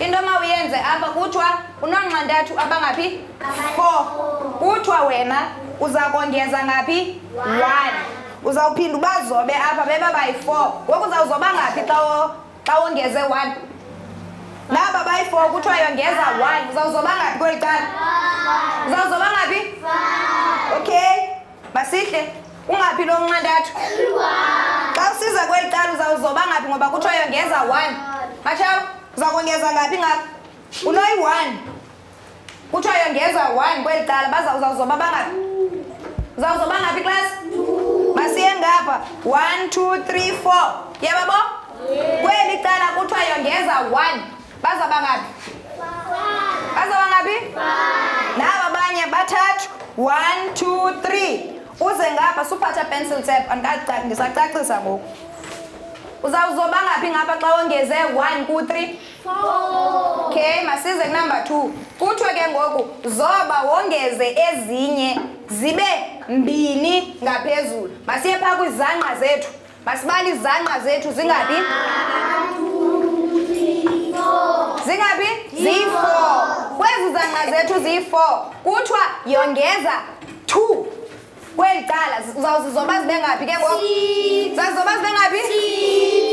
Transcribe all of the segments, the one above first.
into mawuyenze apha kuthiwa unonqantathu abangaphi four. Kuthiwa wena uza kongeza ngaphi one. Uzawuphinda ubazobe apha beba bayi-four ngoku uzawuzoba ngaphi xa wo- xa wongeze one? Naba bayi-four kuthiwa yongeza one. Uzawuzoba ngaphi kweli cala? Uzawuzoba ngaphi okay. Masihle. Ungaphi lo nqantathu xa usiza kweli cala uzawuzoba ngaphi ngoba kuthiwa yongeza one matshawo uzakongeza ngaphi ngapha unoyi-one kuthiwa yongeza one kweli cala baza uzawuzoba bangaphi uzawuzoba ngaphi klasi masiye ngapha. One two three four. Yebabo kweli cala kuthiwa yongeza one. Bazaba ngaphi bazaba ngaphi naba abanye bathathu. One two three. Uze ngapha suphatha pencil tap. Andikaca- ndisacacisa ngoku uzawuzoba ngaphi ngapha xa wongeze 1 ku-3 okay masize kunumber 2 kuthiwe ke ngoku zoba wongeze ezinye zibe mbini ngaphezulu. Masiye phaa kwizangqa zethu. Masibale izangqa zethu. Zingaphi zingaphi ziyi-four kwezi zangqa zethu ziyi-four kuthiwa yongeza two kweli cala uzawuzizoba zibe ngaphi ke ngoku? Zazizoba zibe ngaphi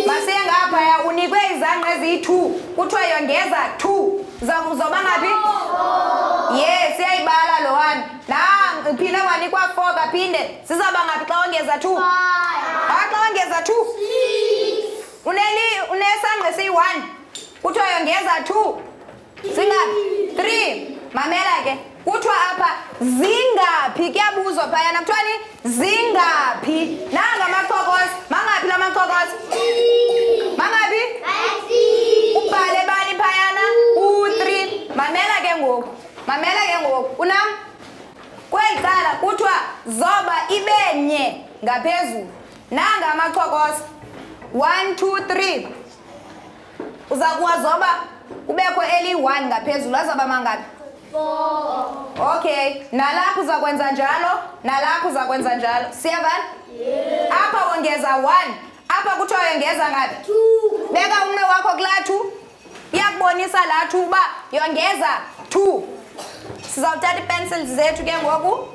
masiye ngaphaya unikwe izangqa eziyi-two kuthiwa yongeza two. Zakuzoba ngaphi ye siyayibala lo one phinde wanikwa four kaphinde. Zizawuba ngaphi xa wongeza two? Xa xa wongeza two? Uneli unesangqa esiyi-one kuthiwa yongeza two. Zingaphi three. Mamela ke kuthiwa apha zingaphi kuthiwani zingaphi? Nanga amachokosi mangaphi la machokosi mangaphi? Ubhale bani phayana? U-three mamela ke ngoku. Mamela ke ngoku. Unam? Kweli cala kuthiwa zoba ibenye ngaphezulu. Nanga amachokosi one two three. Uza kuwazoba kubekho eli-one ngaphezulu. Azaba mangaphi? Okay. Nalapho uza kwenza njalo nalapho uza kwenza njalo. Siyavana apha wongeza one. Apha kuthiwa yongeza ngaphi beka umnwe wakho kulaa two. Iyakubonisa laa two uba yongeza two. Sizawuthatha iipensils zethu ke ngoku.